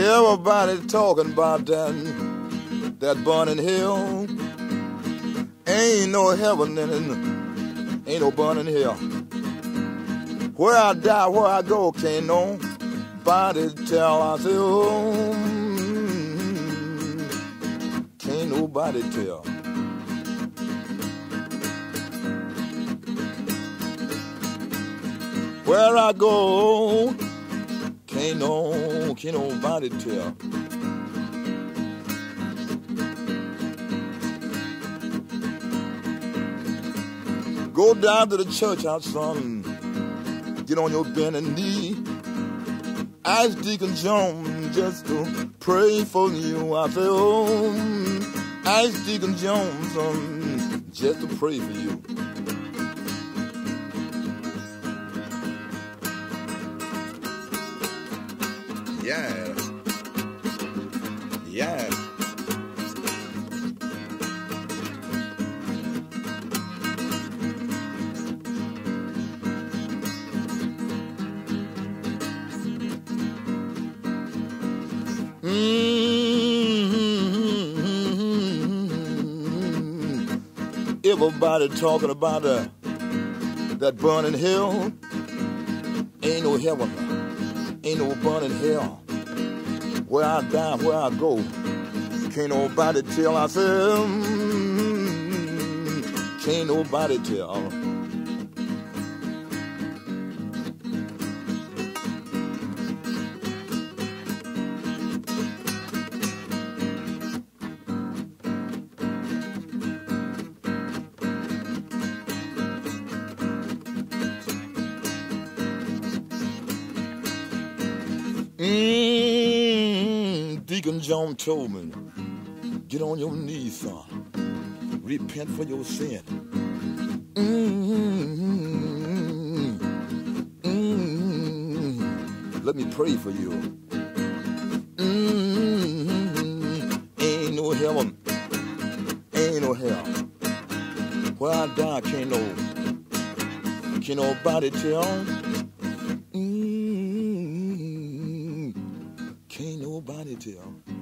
Everybody talking about that, that burning hell. Ain't no heaven in it, ain't no burning hell. Where I die, where I go, can't nobody tell. I say, oh, can't nobody tell. Where I go, can't no, can't nobody tell. Go down to the church house, son. Get on your bending knee. Ask Deacon Jones just to pray for you. I say, oh, ask Deacon Jones, son, just to pray for you. Yeah. Yeah. Mm-hmm. Everybody talking about uh, that burning hell. Ain't no heaven. Ain't no burning hell. Where I die, where I go. Can't nobody tell. I said, mm, mm, mm, mm can't nobody tell. Mm, Deacon John told me, get on your knees, son. Repent for your sin. Mm, mm, let me pray for you. Ain't no heaven, ain't no hell. Where I die, can't no, can't nobody tell. Tell.